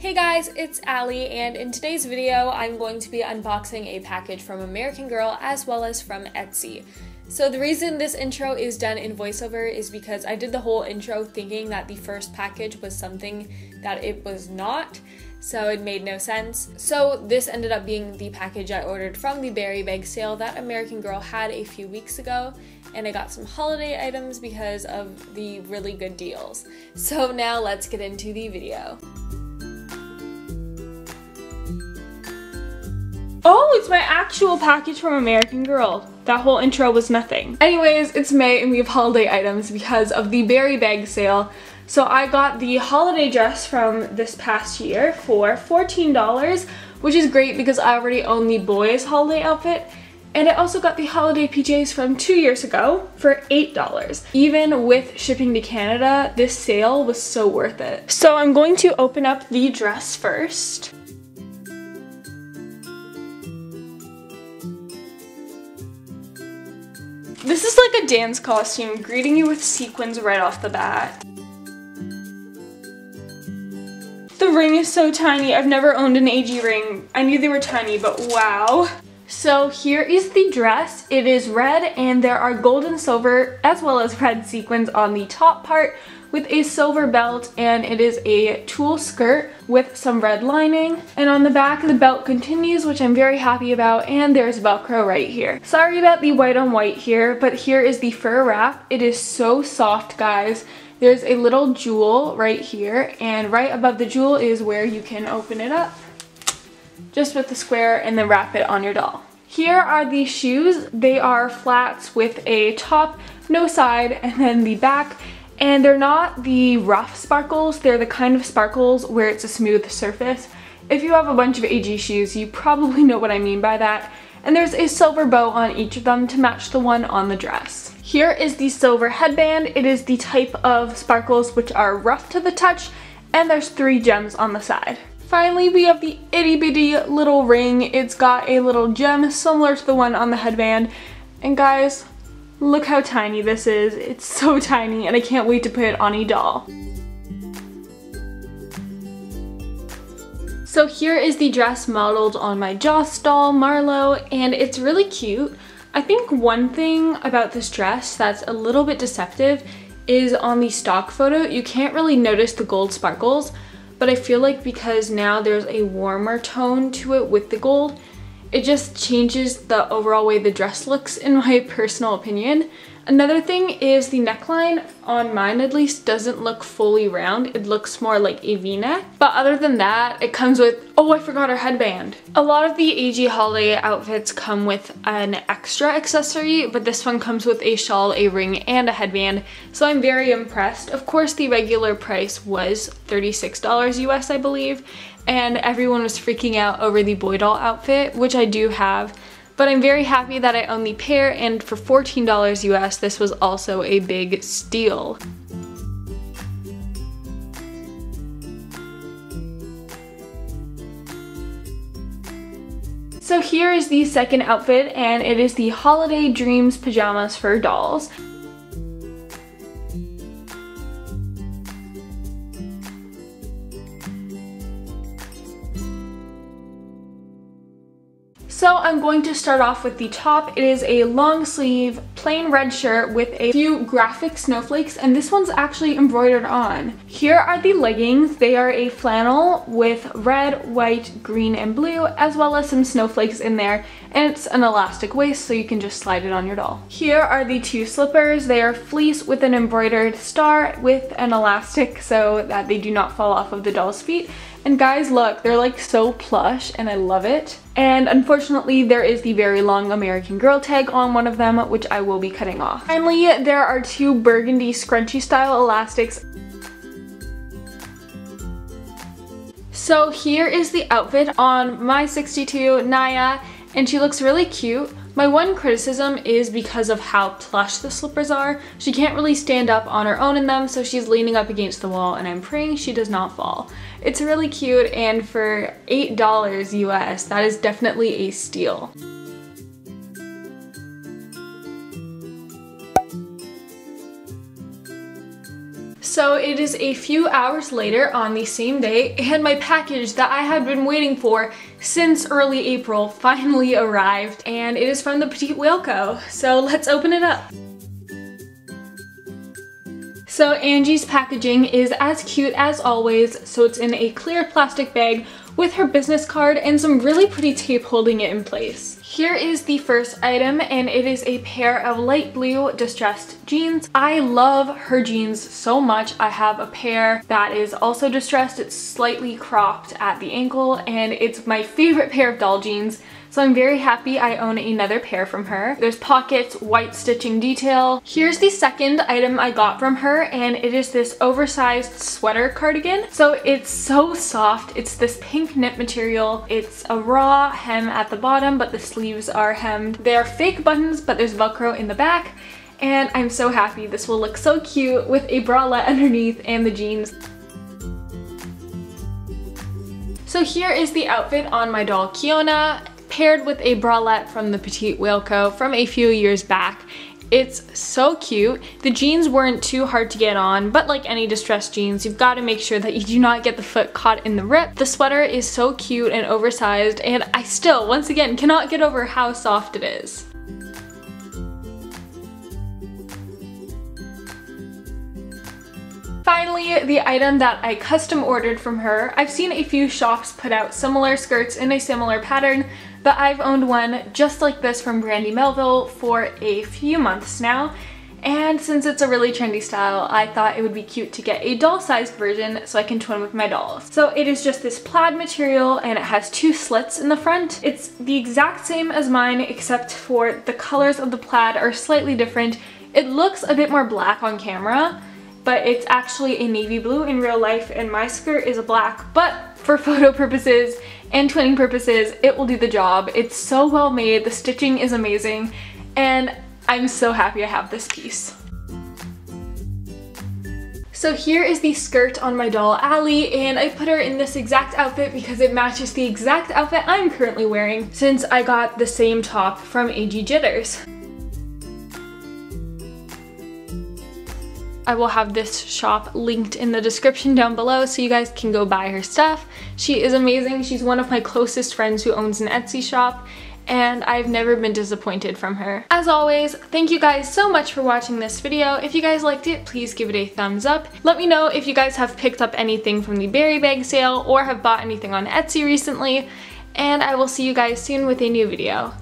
Hey guys, it's Allie and in today's video I'm going to be unboxing a package from American Girl as well as from Etsy. So the reason this intro is done in voiceover is because I did the whole intro thinking that the first package was something that it was not, so it made no sense. So this ended up being the package I ordered from the Berry Bag sale that American Girl had a few weeks ago, and I got some holiday items because of the really good deals. So now let's get into the video. Oh, it's my actual package from American Girl. That whole intro was nothing. Anyways, it's May and we have holiday items because of the Berry Bag sale. So I got the holiday dress from this past year for $14, which is great because I already own the boys holiday outfit. And I also got the holiday PJs from two years ago for $8. Even with shipping to Canada, this sale was so worth it. So I'm going to open up the dress first. This is like a dance costume, greeting you with sequins right off the bat. The ring is so tiny. I've never owned an AG ring. I knew they were tiny, but wow. So here is the dress. It is red and there are gold and silver as well as red sequins on the top part with a silver belt and it is a tulle skirt with some red lining. And on the back the belt continues which I'm very happy about and there's velcro right here. Sorry about the white on white here but here is the fur wrap. It is so soft guys. There's a little jewel right here and right above the jewel is where you can open it up just with the square and then wrap it on your doll. Here are the shoes. They are flats with a top, no side, and then the back and they're not the rough sparkles, they're the kind of sparkles where it's a smooth surface. If you have a bunch of AG shoes, you probably know what I mean by that. And there's a silver bow on each of them to match the one on the dress. Here is the silver headband. It is the type of sparkles which are rough to the touch, and there's three gems on the side. Finally, we have the itty bitty little ring. It's got a little gem similar to the one on the headband. And guys, Look how tiny this is. It's so tiny and I can't wait to put it on a doll. So here is the dress modeled on my Joss doll, Marlowe, and it's really cute. I think one thing about this dress that's a little bit deceptive is on the stock photo, you can't really notice the gold sparkles, but I feel like because now there's a warmer tone to it with the gold, it just changes the overall way the dress looks in my personal opinion. Another thing is the neckline, on mine at least, doesn't look fully round. It looks more like a v-neck. But other than that, it comes with, oh I forgot our headband. A lot of the AG holiday outfits come with an extra accessory, but this one comes with a shawl, a ring, and a headband. So I'm very impressed. Of course, the regular price was $36 US, I believe and everyone was freaking out over the boy doll outfit, which I do have. But I'm very happy that I own the pair and for $14 US this was also a big steal. So here is the second outfit and it is the Holiday Dreams pajamas for dolls. So I'm going to start off with the top. It is a long sleeve plain red shirt with a few graphic snowflakes and this one's actually embroidered on. Here are the leggings. They are a flannel with red, white, green, and blue as well as some snowflakes in there and it's an elastic waist so you can just slide it on your doll. Here are the two slippers. They are fleece with an embroidered star with an elastic so that they do not fall off of the doll's feet and guys, look, they're like so plush and I love it. And unfortunately, there is the very long American Girl tag on one of them, which I will be cutting off. Finally, there are two burgundy scrunchy style elastics. So here is the outfit on my 62 Naya, and she looks really cute. My one criticism is because of how plush the slippers are. She can't really stand up on her own in them, so she's leaning up against the wall and I'm praying she does not fall. It's really cute and for $8 US, that is definitely a steal. So it is a few hours later on the same day and my package that I had been waiting for since early April finally arrived and it is from the Petite Whale Co. So let's open it up. So Angie's packaging is as cute as always, so it's in a clear plastic bag with her business card and some really pretty tape holding it in place. Here is the first item and it is a pair of light blue distressed jeans. I love her jeans so much. I have a pair that is also distressed. It's slightly cropped at the ankle and it's my favorite pair of doll jeans. So I'm very happy I own another pair from her. There's pockets, white stitching detail. Here's the second item I got from her and it is this oversized sweater cardigan. So it's so soft. It's this pink knit material. It's a raw hem at the bottom but the sleeves are hemmed. They are fake buttons but there's velcro in the back and I'm so happy. This will look so cute with a bralette underneath and the jeans. So here is the outfit on my doll Kiona paired with a bralette from the Petite Whale Co. from a few years back. It's so cute. The jeans weren't too hard to get on, but like any distressed jeans, you've got to make sure that you do not get the foot caught in the rip. The sweater is so cute and oversized, and I still, once again, cannot get over how soft it is. Finally, the item that I custom ordered from her. I've seen a few shops put out similar skirts in a similar pattern, but I've owned one just like this from Brandy Melville for a few months now. And since it's a really trendy style, I thought it would be cute to get a doll-sized version so I can twin with my dolls. So it is just this plaid material and it has two slits in the front. It's the exact same as mine except for the colors of the plaid are slightly different. It looks a bit more black on camera, but it's actually a navy blue in real life and my skirt is a black, but for photo purposes and twinning purposes, it will do the job. It's so well made, the stitching is amazing, and I'm so happy I have this piece. So here is the skirt on my doll Allie and I put her in this exact outfit because it matches the exact outfit I'm currently wearing since I got the same top from AG Jitters. I will have this shop linked in the description down below so you guys can go buy her stuff. She is amazing. She's one of my closest friends who owns an Etsy shop and I've never been disappointed from her. As always, thank you guys so much for watching this video. If you guys liked it, please give it a thumbs up. Let me know if you guys have picked up anything from the berry bag sale or have bought anything on Etsy recently, and I will see you guys soon with a new video.